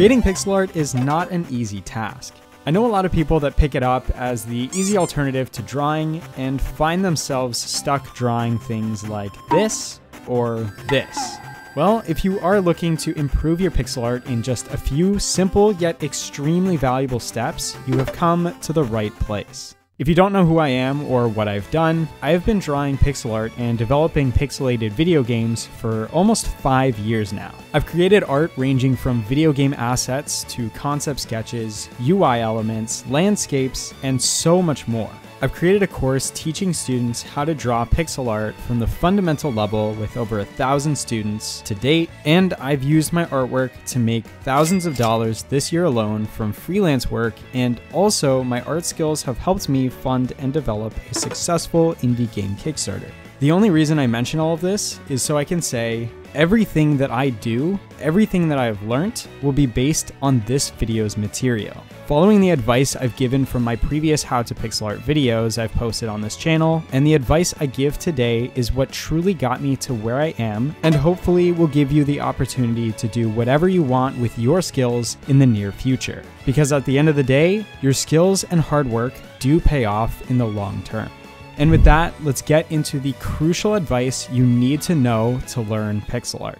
Creating pixel art is not an easy task. I know a lot of people that pick it up as the easy alternative to drawing and find themselves stuck drawing things like this or this. Well, if you are looking to improve your pixel art in just a few simple yet extremely valuable steps, you have come to the right place. If you don't know who I am or what I've done, I have been drawing pixel art and developing pixelated video games for almost five years now. I've created art ranging from video game assets to concept sketches, UI elements, landscapes, and so much more. I've created a course teaching students how to draw pixel art from the fundamental level with over a thousand students to date, and I've used my artwork to make thousands of dollars this year alone from freelance work, and also my art skills have helped me fund and develop a successful indie game Kickstarter. The only reason I mention all of this is so I can say everything that I do, everything that I've learned, will be based on this video's material. Following the advice I've given from my previous How to Pixel Art videos I've posted on this channel, and the advice I give today is what truly got me to where I am, and hopefully will give you the opportunity to do whatever you want with your skills in the near future. Because at the end of the day, your skills and hard work do pay off in the long term. And with that, let's get into the crucial advice you need to know to learn pixel art.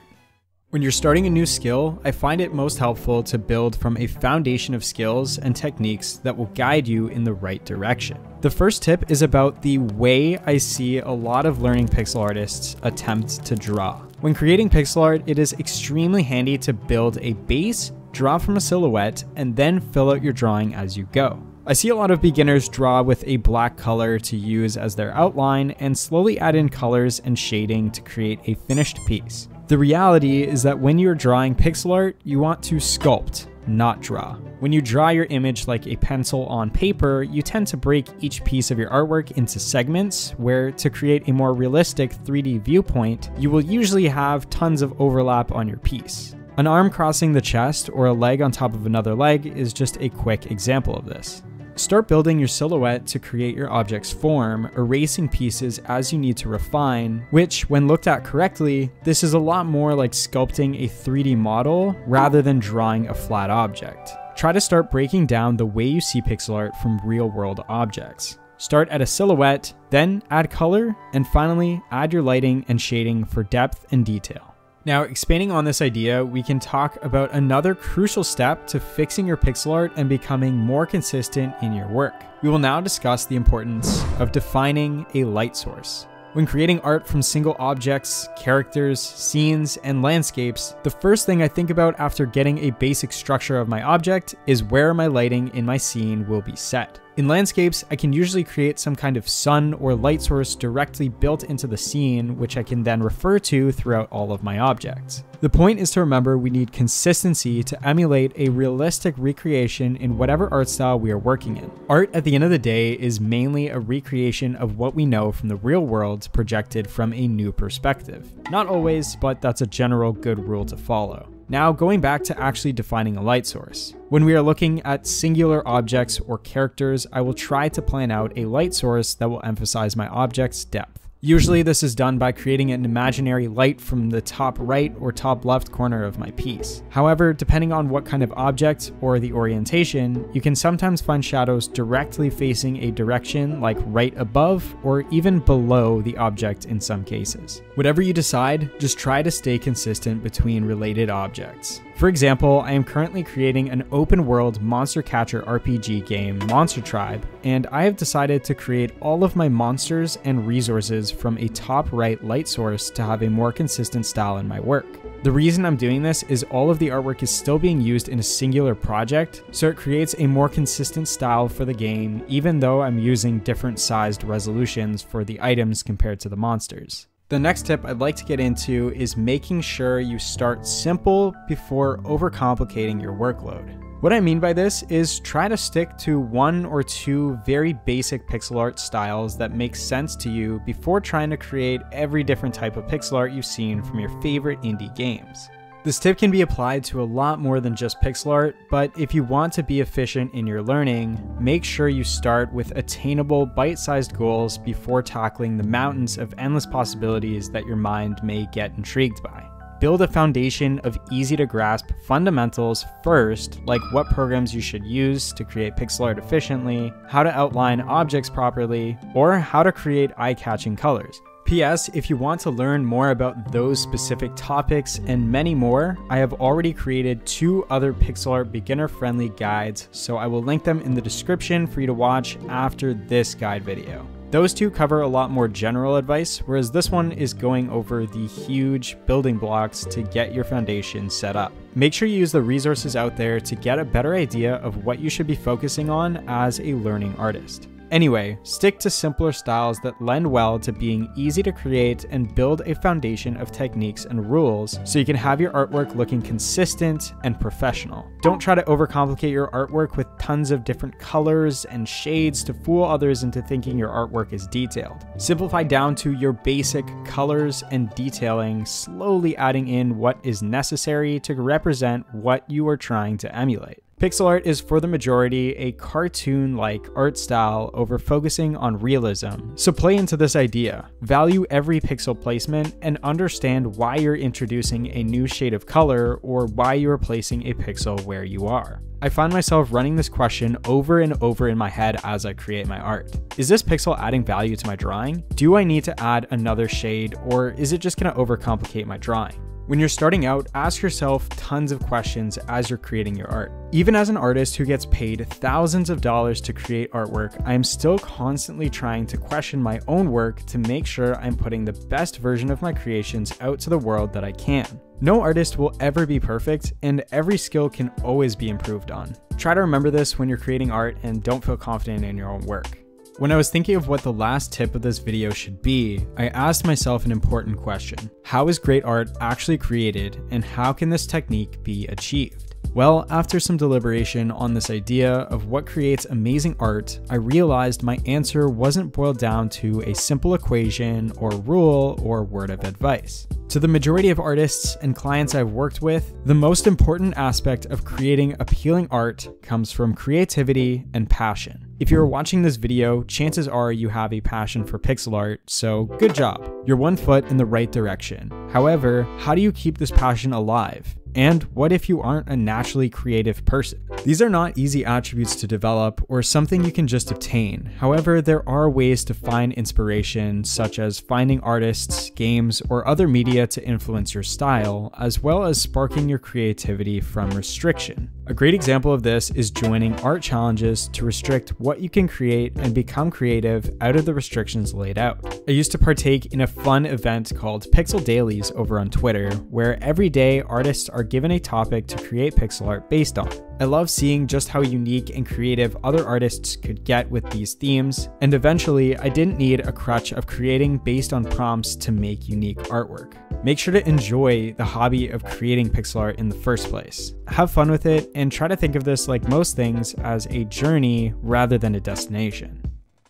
When you're starting a new skill, I find it most helpful to build from a foundation of skills and techniques that will guide you in the right direction. The first tip is about the way I see a lot of learning pixel artists attempt to draw. When creating pixel art, it is extremely handy to build a base, draw from a silhouette, and then fill out your drawing as you go. I see a lot of beginners draw with a black color to use as their outline and slowly add in colors and shading to create a finished piece. The reality is that when you're drawing pixel art, you want to sculpt, not draw. When you draw your image like a pencil on paper, you tend to break each piece of your artwork into segments, where to create a more realistic 3D viewpoint, you will usually have tons of overlap on your piece. An arm crossing the chest or a leg on top of another leg is just a quick example of this. Start building your silhouette to create your object's form, erasing pieces as you need to refine, which, when looked at correctly, this is a lot more like sculpting a 3D model rather than drawing a flat object. Try to start breaking down the way you see pixel art from real world objects. Start at a silhouette, then add color, and finally add your lighting and shading for depth and detail. Now, expanding on this idea, we can talk about another crucial step to fixing your pixel art and becoming more consistent in your work. We will now discuss the importance of defining a light source. When creating art from single objects, characters, scenes, and landscapes, the first thing I think about after getting a basic structure of my object is where my lighting in my scene will be set. In landscapes, I can usually create some kind of sun or light source directly built into the scene, which I can then refer to throughout all of my objects. The point is to remember we need consistency to emulate a realistic recreation in whatever art style we are working in. Art, at the end of the day, is mainly a recreation of what we know from the real world projected from a new perspective. Not always, but that's a general good rule to follow. Now, going back to actually defining a light source. When we are looking at singular objects or characters, I will try to plan out a light source that will emphasize my object's depth. Usually this is done by creating an imaginary light from the top right or top left corner of my piece. However, depending on what kind of object or the orientation, you can sometimes find shadows directly facing a direction like right above or even below the object in some cases. Whatever you decide, just try to stay consistent between related objects. For example, I am currently creating an open world monster catcher RPG game, Monster Tribe, and I have decided to create all of my monsters and resources from a top right light source to have a more consistent style in my work. The reason I'm doing this is all of the artwork is still being used in a singular project, so it creates a more consistent style for the game, even though I'm using different sized resolutions for the items compared to the monsters. The next tip I'd like to get into is making sure you start simple before overcomplicating your workload. What I mean by this is try to stick to one or two very basic pixel art styles that make sense to you before trying to create every different type of pixel art you've seen from your favorite indie games. This tip can be applied to a lot more than just pixel art, but if you want to be efficient in your learning, make sure you start with attainable bite-sized goals before tackling the mountains of endless possibilities that your mind may get intrigued by. build a foundation of easy to grasp fundamentals first, like what programs you should use to create pixel art efficiently, how to outline objects properly, or how to create eye catching colors. P.S. If you want to learn more about those specific topics and many more, I have already created two other pixel art beginner friendly guides, so I will link them in the description for you to watch after this guide video. Those two cover a lot more general advice, whereas this one is going over the huge building blocks to get your foundation set up. Make sure you use the resources out there to get a better idea of what you should be focusing on as a learning artist. Anyway, stick to simpler styles that lend well to being easy to create and build a foundation of techniques and rules so you can have your artwork looking consistent and professional. Don't try to overcomplicate your artwork with tons of different colors and shades to fool others into thinking your artwork is detailed. Simplify down to your basic colors and detailing, slowly adding in what is necessary to represent what you are trying to emulate. Pixel art is for the majority a cartoon like art style over focusing on realism. So play into this idea. Value every pixel placement and understand why you're introducing a new shade of color or why you are placing a pixel where you are. I find myself running this question over and over in my head as I create my art. Is this pixel adding value to my drawing? Do I need to add another shade or is it just gonna overcomplicate my drawing? When you're starting out, ask yourself tons of questions as you're creating your art. Even as an artist who gets paid thousands of dollars to create artwork, I am still constantly trying to question my own work to make sure I'm putting the best version of my creations out to the world that I can. No artist will ever be perfect, and every skill can always be improved on. Try to remember this when you're creating art and don't feel confident in your own work. When I was thinking of what the last tip of this video should be, I asked myself an important question. How is great art actually created and how can this technique be achieved? Well, after some deliberation on this idea of what creates amazing art, I realized my answer wasn't boiled down to a simple equation or rule or word of advice. To the majority of artists and clients I've worked with, the most important aspect of creating appealing art comes from creativity and passion. If you're watching this video, chances are you have a passion for pixel art, so good job. You're one foot in the right direction. However, how do you keep this passion alive? And what if you aren't a naturally creative person? These are not easy attributes to develop or something you can just obtain. However, there are ways to find inspiration, such as finding artists, games, or other media to influence your style, as well as sparking your creativity from restriction. A great example of this is joining art challenges to restrict what you can create and become creative out of the restrictions laid out. I used to partake in a fun event called Pixel Dailies over on Twitter, where every day artists are given a topic to create pixel art based on. I love seeing just how unique and creative other artists could get with these themes, and eventually I didn't need a crutch of creating based on prompts to make unique artwork. Make sure to enjoy the hobby of creating pixel art in the first place. Have fun with it, and try to think of this like most things as a journey rather than a destination.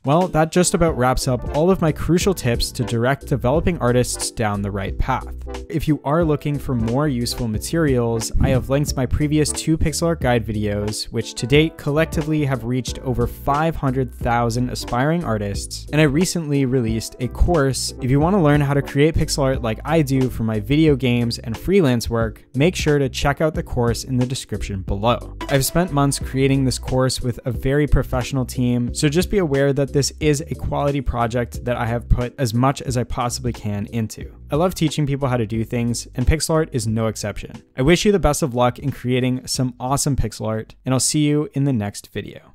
Well, that just about wraps up all of my crucial tips to direct developing artists down the right path. If you are looking for more useful materials, I have linked my previous two pixel art guide videos, which to date collectively have reached over 500,000 aspiring artists, and I recently released a course. If you want to learn how to create pixel art like I do for my video games and freelance work, make sure to check out the course in the description below. I've spent months creating this course with a very professional team, so just be aware that this is a quality project that I have put as much as I possibly can into. I love teaching people how to do things, and pixel art is no exception. I wish you the best of luck in creating some awesome pixel art, and I'll see you in the next video.